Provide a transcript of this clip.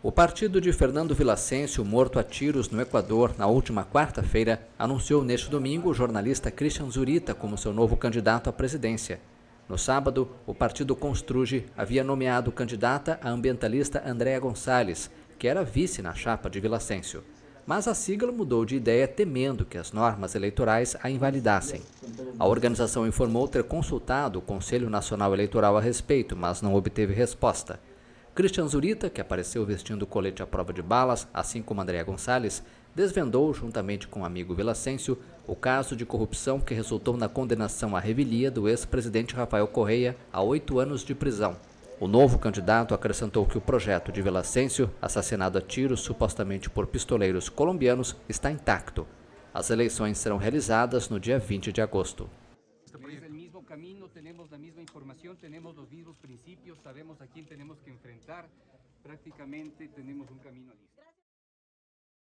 O partido de Fernando Villacencio, morto a tiros no Equador na última quarta-feira, anunciou neste domingo o jornalista Christian Zurita como seu novo candidato à presidência. No sábado, o partido Construge havia nomeado candidata a ambientalista Andréa Gonçalves, que era vice na chapa de Villacencio. Mas a sigla mudou de ideia temendo que as normas eleitorais a invalidassem. A organização informou ter consultado o Conselho Nacional Eleitoral a respeito, mas não obteve resposta. Christian Zurita, que apareceu vestindo colete à prova de balas, assim como Andréa Gonçalves, desvendou, juntamente com o amigo Villacencio, o caso de corrupção que resultou na condenação à revelia do ex-presidente Rafael Correia a oito anos de prisão. O novo candidato acrescentou que o projeto de Villacencio, assassinado a tiros supostamente por pistoleiros colombianos, está intacto. As eleições serão realizadas no dia 20 de agosto. Camino, tenemos la misma información, tenemos los mismos principios, sabemos a quién tenemos que enfrentar, prácticamente tenemos un.